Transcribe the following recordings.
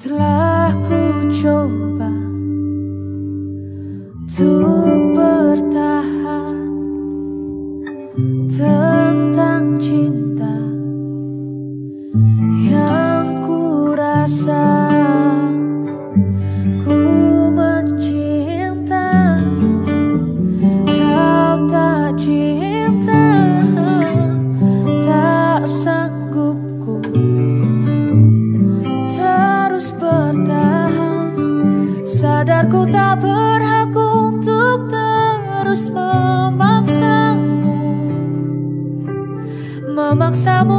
Telah ku coba tuh rasa ku mencinta. Kau tak cinta tak sanggup ku terus bertahan Sadarku tak berhak untuk terus memaksamu memaksamu. Memaksamu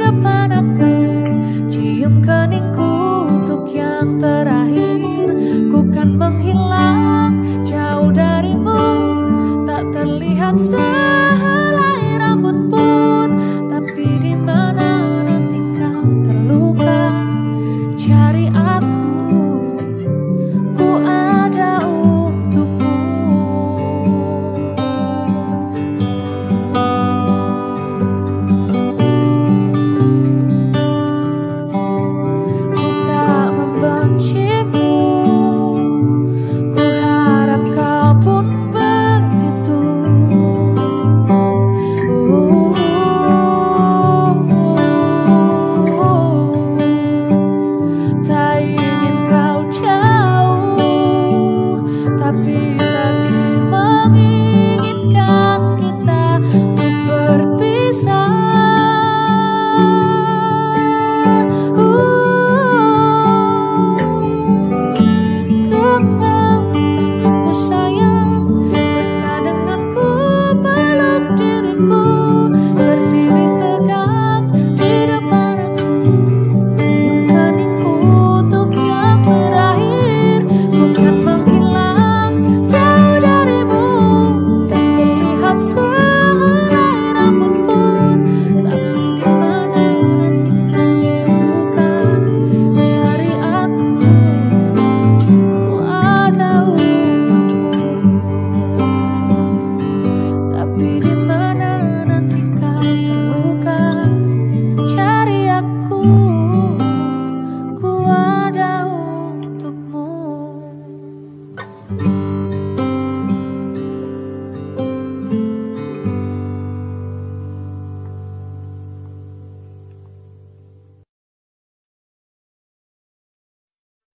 hari aku.